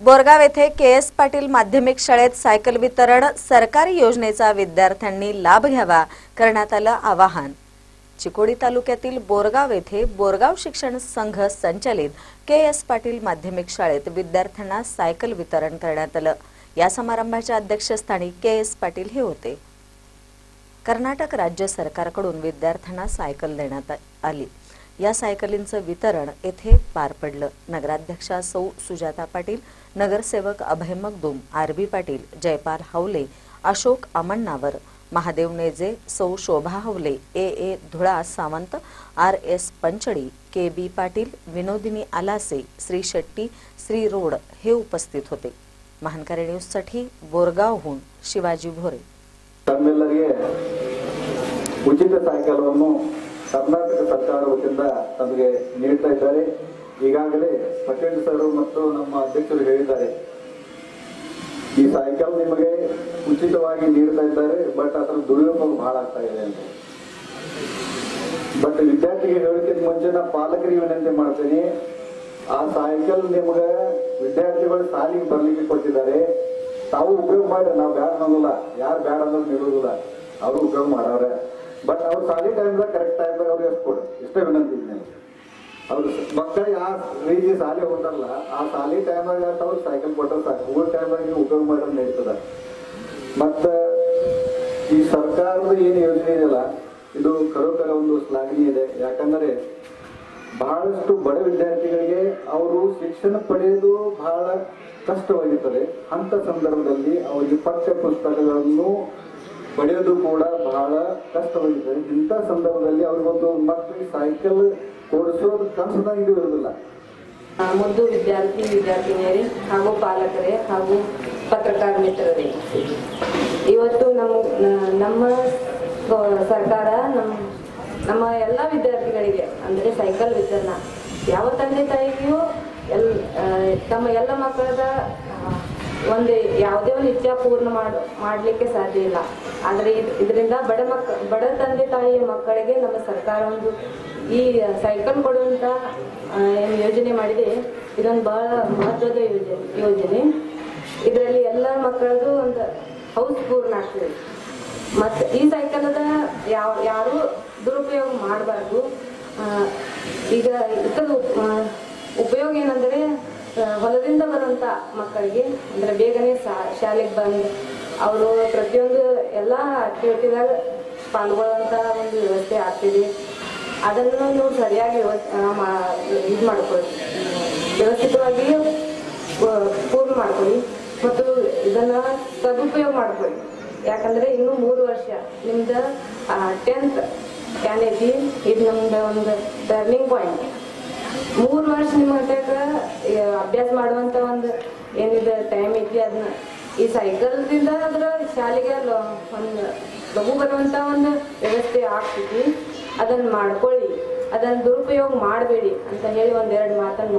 बोरगाव येथे के एस पाटील माध्यमिक शाळेत सायकल वितरण सरकारी योजनेचा विद्यार्थ्यांनी लाभ घ्यावा करण्यात आलं आवाहन. चिकोडी तालुक्यातील बोरगाव येथे बोरगाव शिक्षण संघ संचालित के एस पाटील माध्यमिक शाळेत विद्यार्थ्यांना सायकल वितरण करण्यात आलं. या समारंभाच्या अध्यक्षस्थानी के एस पाटील हे होते. कर्नाटक राज्य सरकारकडून विद्यार्थ्यांना सायकल देण्यात आली. या सायकलींचं वितरण येथे पार पडलं नगराध्यक्षा सौ सुजाता पाटील नगरसेवक अभय मगदूम आर बी पाटील जयपाल हावले अशोक अमण्णावर महादेव नेजे सौ Shobha Havale A A Dhula Sawant R S Panchadi K B Patil Vinodini Alase Shri Shetty Shri road हे उपस्थित होते महानकारी न्यूजसाठी बोरगावहून शिवाजी भोरे ತಮ್ಮೆಲ್ಲರಿಗೆ ಉಚಿತ ಸಾಯಂಕಾಲವನ್ನು ಕರ್ನಾಟಕ ಸರ್ಕಾರ ವತಿಯಿಂದ ನಮಗೆ ನೀಡ್ತಾ ಇದ್ದಾರೆ. ಈಗಾಗಲೇ ಪಟೇಲ್ ಸರ್ ಮತ್ತು ನಮ್ಮ ಅಧ್ಯಕ್ಷರು ಹೇಳಿದ್ದಾರೆ. ಈ ಸೈಕಲ್ ನಿಮಗೆ ಉಚಿತವಾಗಿ ನೀಡ್ತಾ ಇದ್ದಾರೆ, ಬಟ್ ಅದರ ದುರುಪಯೋಗ ಬಹಳ ಆಗ್ತಾ ಇದೆ ಅಂತ. ಬಟ್ ವಿದ್ಯಾರ್ಥಿಗೆ ಹೇಳೋಕ್ಕಿಂತ ಮುಂಚೆ ನಾ ಪಾಲಕರಿಗೆ ವಿನಂತಿ ಮಾಡ್ತೀನಿ, ಆ ಸೈಕಲ್ ನಿಮ್ಗೆ ವಿದ್ಯಾರ್ಥಿಗಳು ಸಾಲಿಗೆ ಬರ್ಲಿಕ್ಕೆ ಕೊಟ್ಟಿದ್ದಾರೆ. ತಾವು ಉಪಯೋಗ ಮಾಡಿ, ನಾವು ಬ್ಯಾಡ ಅನ್ನೋದಿಲ್ಲ. ಯಾರು ಬ್ಯಾಡ ಅನ್ನೋದು ನಿಲ್ಲೋದಿಲ್ಲ. ಅವರು ಉಪಯೋಗ ಮಾಡವ್ರೆ ಬಟ್ ಅವ್ರು ಸಾಲಿ ಟೈಮ್ದಾಗ ಕರೆಕ್ಟ್ ಟೈಮ್ದಾಗ ಅವ್ರಿಗೆ ಎಷ್ಟು ಇಷ್ಟೇ ವಿನಂತಿ ಅವ್ರು ಮಕ್ಕಳಿಗೆ ಆ ರೀತಿ ಸಾಲಿ ಹೋದಲ್ಲ ಆ ಸಾಲಿ ಟೈಮ್ದಾಗ ಅವ್ರು ಸೈಕಲ್ ಕೊಟ್ಟರೆ ಸಾಕು. ಟೈಮ್ ನೀವು ಉಪಯೋಗ ಮಾಡೋದು ನಡೀತದ. ಮತ್ತ ಈ ಸರ್ಕಾರದ ಏನು ಯೋಜನೆ ಇದೆಯಲ್ಲ, ಇದು ಕರೋಕರ ಒಂದು ಶ್ಲಾಘನೀಯ ಇದೆ. ಯಾಕಂದರೆ ಬಹಳಷ್ಟು ಬಡ ವಿದ್ಯಾರ್ಥಿಗಳಿಗೆ ಅವರು ಶಿಕ್ಷಣ ಪಡೆಯುವುದು ಬಹಳ ಕಷ್ಟವಾಗಿರ್ತದೆ. ಅಂತ ಸಂದರ್ಭದಲ್ಲಿ ಅವರಿಗೆ ಪಠ್ಯ ಪುಸ್ತಕಗಳನ್ನು ಪಡೆಯೋದು ಕೂಡ ಬಹಳ ಕಷ್ಟವಾಗಿದೆ ಇಂಥ ಸಂದರ್ಭದಲ್ಲಿ ಅವ್ರಿಗೊಂದು ಮಕ್ಕಳಿಗೆ ಸೈಕಲ್ ಕೊಡಿಸೋದು ಕನಸದಾಗ ಆ, ಮುದ್ದು ವಿದ್ಯಾರ್ಥಿ ವಿದ್ಯಾರ್ಥಿನಿಯರೇ ಹಾಗೂ ಪಾಲಕರೇ ಹಾಗೂ ಪತ್ರಕಾರ ಮಿತ್ರರೇ ಇವತ್ತು ನಮ್ಮ ನಮ್ಮ ಸರ್ಕಾರ ನಮ್ಮ ನಮ್ಮ ಎಲ್ಲ ವಿದ್ಯಾರ್ಥಿಗಳಿಗೆ ಅಂದರೆ ಸೈಕಲ್ ವಿತರಣ ಯಾವ ತಂದೆ ತಾಯಿಗೂ ಎಲ್ ತಮ್ಮ ಎಲ್ಲ ಮಕ್ಕಳದ ಒಂದು ಯಾವುದೇ ಒಂದು ಇಚ್ಛೆ ಪೂರ್ಣ ಮಾಡ, ಮಾಡಲಿಕ್ಕೆ ಸಾಧ್ಯ ಇಲ್ಲ. ಆದರೆ ಇದರಿಂದ ಬಡ ಮಕ್, ಬಡ ತಂದೆ ತಾಯಿಯ ಮಕ್ಕಳಿಗೆ ನಮ್ಮ ಸರ್ಕಾರ ಒಂದು ಈ ಸೈಕಲ್ ಕೊಡುವಂಥ ಏನು ಯೋಜನೆ ಮಾಡಿದೆ. ಇದೊಂದು ಬಹಳ ಮಹತ್ವದ ಯೋಜನೆ ಯೋಜನೆ. ಇದರಲ್ಲಿ ಎಲ್ಲ ಮಕ್ಕಳದು ಒಂದು ಹೌಸ್ ಪೂರ್ಣ ಆಗ್ತದೆ. ಮತ್ತು ಈ ಸೈಕಲದ ಯಾವ, ಯಾರು ದುರುಪಯೋಗ ಮಾಡಬಾರ್ದು. ಈಗ ಇದರ ಉಪಯೋಗ ಏನಂದರೆ ಹೊಲದಿಂದ ಬರುವಂತ ಮಕ್ಕಳಿಗೆ ಅಂದ್ರೆ ಬೇಗನೆ ಶಾಲೆಗೆ ಬಂದು ಅವರು ಪ್ರತಿಯೊಂದು ಎಲ್ಲ ಆಕ್ಟಿವಿಟಿದಾಗ ಪಾಲ್ಗೊಳ್ಳುವಂತ ಒಂದು ವ್ಯವಸ್ಥೆ ಆಗ್ತಿದೆ. ಅದನ್ನು ನೀವು ಸರಿಯಾಗಿ ಇದು ಮಾಡ್ಕೊಳ್ಳಿ. ವ್ಯವಸ್ಥಿತವಾಗಿ ಪೂರ್ಣ ಮಾಡ್ಕೊಳ್ಳಿ ಮತ್ತು ಇದನ್ನ ಸದುಪಯೋಗ ಮಾಡ್ಕೊಳ್ಳಿ. ಯಾಕಂದ್ರೆ ಇನ್ನು ಮೂರು ವರ್ಷ ನಿಮ್ದು ಟೆಂತ್ ಏನೈತಿ ಇದು ನಮ್ದು ಒಂದು ಟರ್ನಿಂಗ್ ಪಾಯಿಂಟ್ ಮೂರು ವರ್ಷ ನಿಮ್ಮ ಹತ್ತಾಗ ಅಭ್ಯಾಸ ಮಾಡುವಂತ ಒಂದು ಏನಿದೆ ಟೈಮ್ ಐತಿ ಅದನ್ನ ಈ ಸೈಕಲ್ದಿಂದ ಅದ್ರ ಶಾಲೆಗೆ ಒಂದು ಲಘು ಬರುವಂತ ಒಂದು ವ್ಯವಸ್ಥೆ ಆಗ್ತೈತಿ. ಅದನ್ನ ಮಾಡ್ಕೊಳ್ಳಿ. ಅದನ್ನ ದುರುಪಯೋಗ ಮಾಡಬೇಡಿ ಅಂತ ಹೇಳಿ ಒಂದೆರಡು ಮಾತನ್ನು